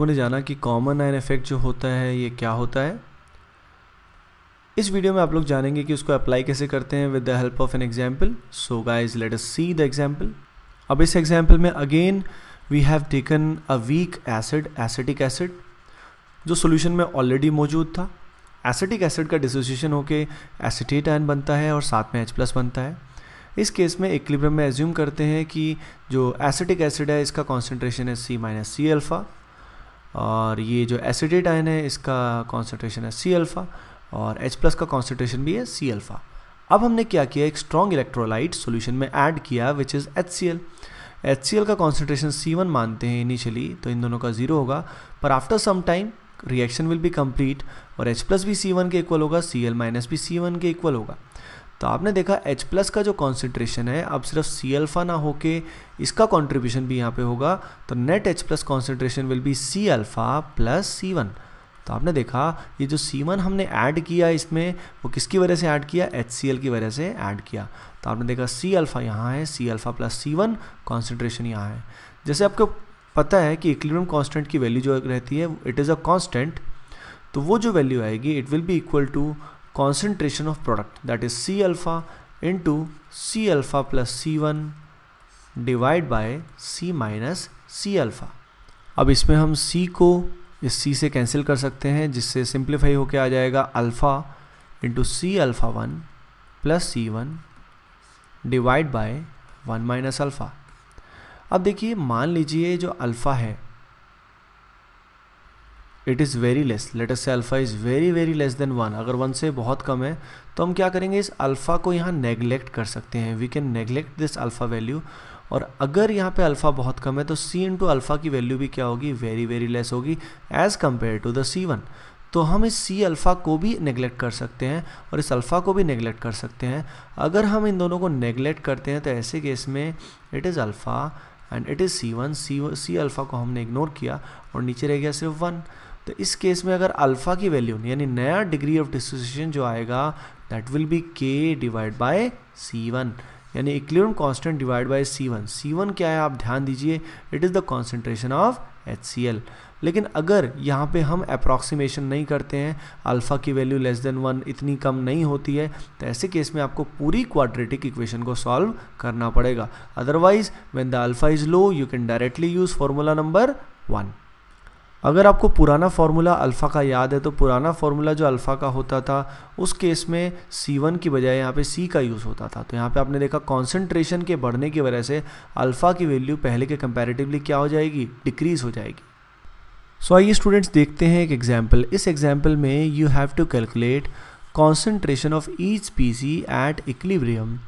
लोगों ने जाना कि कॉमन आयन इफ़ेक्ट जो होता है, ये क्या होता है? इस वीडियो में आप लोग जानेंगे कि उसको अप्लाई कैसे करते हैं with the help of an example so guys let us see the example अब इस एग्ज़ाम्पल में again we have taken a weak acid acetic acid जो सोल्यूशन में ऑलरेडी मौजूद था। एसिटिक एसिड का डिसोसिएशन होकर एसिटेट आयन बनता है और साथ में एच प्लस बनता है। इस केस में इक्लिब्रियम में एज्यूम करते हैं कि जो एसिटिक एसिड है, इसका कॉन्सेंट्रेशन है सी माइनस सी अल्फ़ा और ये जो एसिडेट आयन है, इसका कॉन्सेंट्रेशन है सी अल्फ़ा और H प्लस का कॉन्सेंट्रेशन भी है सी अल्फ़ा अब हमने क्या किया? एक स्ट्रॉन्ग इलेक्ट्रोलाइट सॉल्यूशन में ऐड किया which is H C L H C L का कॉन्सेंट्रेशन सी वन मानते हैं इनिशियली तो इन दोनों का ज़ीरो होगा। पर after some time reaction will be complete और H प्लस भी सी वन के इक्वल होगा सी एल माइनस भी सी वन के इक्वल होगा। तो आपने देखा H प्लस का जो कॉन्सेंट्रेशन है, अब सिर्फ़ सी अल्फ़ा ना होके इसका कॉन्ट्रीब्यूशन भी यहाँ पे होगा तो net H plus concentration will be C alpha plus C one तो आपने देखा, ये जो सी वन हमने ऐड किया इसमें, वो किसकी वजह से ऐड किया? एच सी एल की वजह से ऐड किया। तो आपने देखा सी अल्फ़ा यहाँ है C alpha plus C one concentration यहाँ है। जैसे आपको पता है कि इक्लिब्रियम कांस्टेंट की वैल्यू जो रहती है इट इज़ अ कांस्टेंट तो वो जो वैल्यू आएगी it will be equal to concentration of product, that is C alpha into C alpha plus C1 divide by C minus C alpha अब इसमें हम C को इस C से कैंसिल कर सकते हैं, जिससे सिंप्लीफाई होकर आ जाएगा alpha into C alpha one plus C one divide by one minus alpha अब देखिए, मान लीजिए जो अल्फ़ा है it is very less let us say alpha is very very less than one अगर वन से बहुत कम है तो हम क्या करेंगे? इस अल्फ़ा को यहाँ नेगलेक्ट कर सकते हैं। We can neglect this alpha value और अगर यहाँ पे अल्फ़ा बहुत कम है तो सी इंटू अल्फ़ा की वैल्यू भी क्या होगी? वेरी वेरी लेस होगी as compare to the C one तो हम इस सी अल्फ़ा को भी नेगलेक्ट कर सकते हैं और इस अल्फ़ा को भी नेगलेक्ट कर सकते हैं। अगर हम इन दोनों को नेगलेक्ट करते हैं तो ऐसे केस में it is alpha and it is C one C C alpha को हमने इग्नोर किया और नीचे रह गया सिर्फ़ वन तो इस केस में अगर अल्फ़ा की वैल्यू यानी नया डिग्री ऑफ़ डिसोसिएशन जो आएगा that will be K divide by C one यानी equilibrium constant divide by C one C one क्या है? आप ध्यान दीजिए it is the concentration of H C L लेकिन अगर यहाँ पे हम अप्रॉक्सीमेशन नहीं करते हैं, अल्फ़ा की वैल्यू लेस देन वन इतनी कम नहीं होती है तो ऐसे केस में आपको पूरी क्वाड्रेटिक इक्वेशन को सॉल्व करना पड़ेगा. Otherwise when the alpha is low you can directly use formula number one अगर आपको पुराना फार्मूला अल्फ़ा का याद है तो पुराना फार्मूला जो अल्फ़ा का होता था उस केस में C1 की बजाय यहाँ पे C का यूज़ होता था। तो यहाँ पे आपने देखा कॉन्सेंट्रेशन के बढ़ने की वजह से अल्फ़ा की वैल्यू पहले के कंपैरेटिवली क्या हो जाएगी? डिक्रीज हो जाएगी। सो so, आइए स्टूडेंट्स देखते हैं एक एग्ज़ाम्पल इस एग्ज़ाम्पल में you have to calculate concentration of each species at equilibrium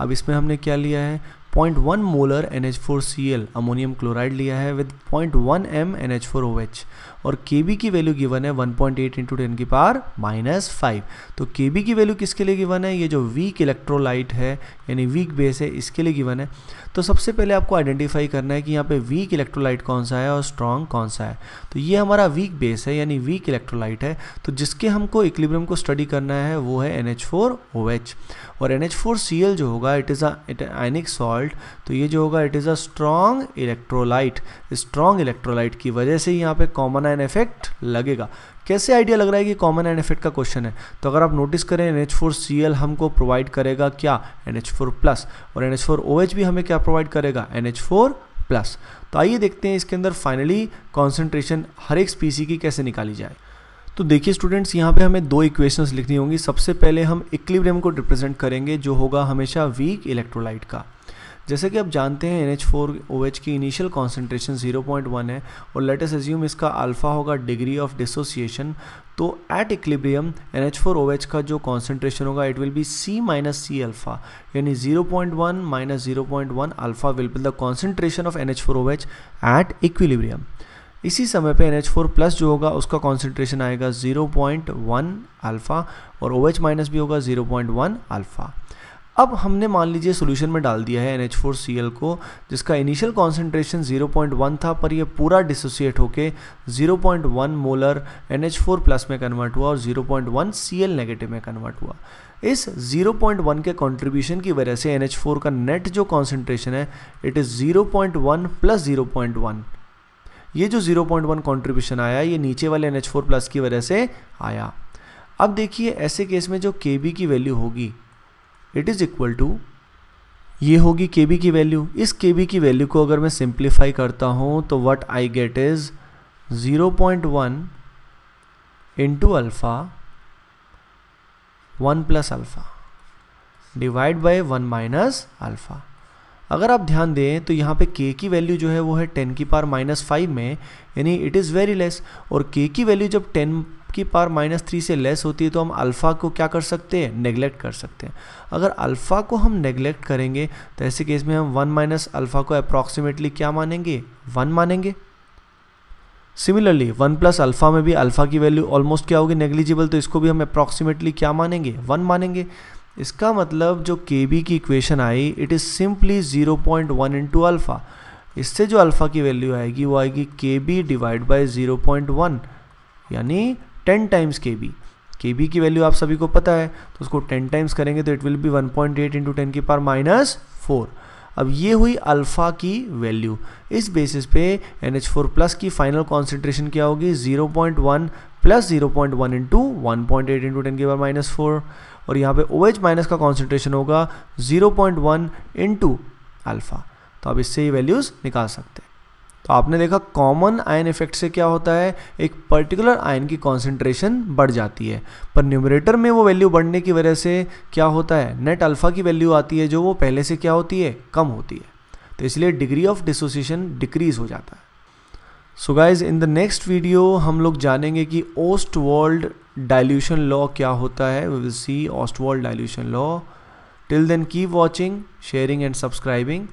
अब इसमें हमने क्या लिया है? 0.1 मोलर NH4Cl अमोनियम क्लोराइड लिया है विद 0.1 m NH4OH और Kb की वैल्यू गिवन है 1.8 पॉइंट इंटू टेन की पार माइनस फाइव तो Kb की वैल्यू किसके लिए गिवन है? ये जो वीक इलेक्ट्रोलाइट है, यानी वीक बेस है, इसके लिए गिवन है। तो सबसे पहले आपको आइडेंटिफाई करना है कि यहाँ पे वीक इलेक्ट्रोलाइट कौन सा है और स्ट्रॉन्ग कौन सा है। तो ये हमारा वीक बेस है, यानी वीक इलेक्ट्रोलाइट है। तो जिसके हमको इक्लिब्रियम को स्टडी करना है, वो है NH4OH और NH4Cl जो होगा इट इज़ आयनिक सॉल्ट तो ये जो होगा it is a strong electrolyte strong electrolyte की वजह से यहाँ पे कॉमन आयन इफ़ेक्ट लगेगा। कैसे आइडिया लग रहा है कि कॉमन आयन इफ़ेक्ट का क्वेश्चन है? तो अगर आप नोटिस करें N H four C L हमको प्रोवाइड करेगा क्या? एन एच फोर प्लस और N H four O H भी हमें क्या प्रोवाइड करेगा? एन एच फोर प्लस तो आइए देखते हैं इसके अंदर फाइनली कॉन्सेंट्रेशन हर एक स्पीसी की कैसे निकाली जाए। तो देखिए स्टूडेंट्स यहाँ पे हमें दो इक्वेशंस लिखनी होंगी। सबसे पहले हम इक्लिब्रियम को रिप्रेजेंट करेंगे, जो होगा हमेशा वीक इलेक्ट्रोलाइट का। जैसे कि आप जानते हैं NH4OH की इनिशियल कॉन्सेंट्रेशन 0.1 है और लेट अस एज्यूम इसका अल्फ़ा होगा डिग्री ऑफ़ डिसोसिएशन तो at equilibrium N H four O H का जो कॉन्सेंट्रेशन होगा it will be C minus C alpha यानी 0.1 minus zero point one alpha will be the concentration of N H four O H at equilibrium इसी समय पे NH4 plus जो होगा, उसका कॉन्सेंट्रेशन आएगा 0.1 अल्फ़ा और OH माइनस भी होगा 0.1 अल्फ़ा अब हमने मान लीजिए सोल्यूशन में डाल दिया है NH4Cl को, जिसका इनिशियल कॉन्सेंट्रेशन 0.1 था, पर ये पूरा डिसोसिएट होके 0.1 मोलर NH4 प्लस में कन्वर्ट हुआ और 0.1 Cl नेगेटिव में कन्वर्ट हुआ। इस 0.1 के कंट्रीब्यूशन की वजह से NH4 का नेट जो कॉन्सेंट्रेशन है इट इज़ 0.1 प्लस 0.1 ये जो 0.1 कंट्रीब्यूशन आया, ये नीचे वाले NH4 प्लस की वजह से आया। अब देखिए, ऐसे केस में जो के की वैल्यू होगी इट इज़ इक्वल टू ये होगी के की वैल्यू। इस के की वैल्यू को अगर मैं सिंप्लीफाई करता हूँ तो what I get is 0.1 point one into alpha one plus alpha divide by one minus alpha अगर आप ध्यान दें तो यहाँ पे k की वैल्यू जो है, वो है टेन की पार माइनस फाइव में, यानी इट इज़ वेरी लेस और k की वैल्यू जब टेन की पार माइनस थ्री से लेस होती है तो हम अल्फ़ा को क्या कर सकते हैं? नेग्लेक्ट कर सकते हैं। अगर अल्फ़ा को हम नेग्लेक्ट करेंगे तो ऐसे केस में हम वन माइनस अल्फ़ा को अप्रॉक्सीमेटली क्या मानेंगे? वन मानेंगे। सिमिलरली वन प्लस अल्फ़ा में भी अल्फ़ा की वैल्यू ऑलमोस्ट क्या होगी? नेग्लिजिबल तो इसको भी हम अप्रॉक्सीमेटली क्या मानेंगे? वन मानेंगे। इसका मतलब जो के बी की equation I it is simply zero point one into alpha इससे जो अल्फ़ा की वैल्यू आएगी, वो आएगी K b divide by zero point one यानी ten times K b K b की वैल्यू आप सभी को पता है तो उसको टेन टाइम्स करेंगे तो it will be one point eight into ten की पार माइनस फोर अब ये हुई अल्फ़ा की वैल्यू इस बेसिस पे एन एच फोर प्लस की फाइनल कॉन्सेंट्रेशन क्या होगी? 0.1 plus 0.1 point one into one point eight into ten की बार माइनस फोर और यहाँ पे ओ एच माइनस का कॉन्सेंट्रेशन होगा 0.1 पॉइंट वन इंटू अल्फ़ा तो आप इससे ये वैल्यूज़ निकाल सकते हैं। तो आपने देखा कॉमन आयन इफ़ेक्ट से क्या होता है? एक पर्टिकुलर आयन की कॉन्सेंट्रेशन बढ़ जाती है। पर न्यूमरेटर में वो वैल्यू बढ़ने की वजह से क्या होता है? नेट अल्फ़ा की वैल्यू आती है, जो वो पहले से क्या होती है? कम होती है। तो इसलिए डिग्री ऑफ़ डिसोसिएशन डिक्रीज हो जाता है। So guys in the next video हम लोग जानेंगे कि ओस्ट वर्ल्ड डाइल्यूशन लॉ क्या होता है। We will see Ostwald dilution law till then keep watching sharing and subscribing